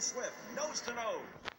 Swift, nose to nose.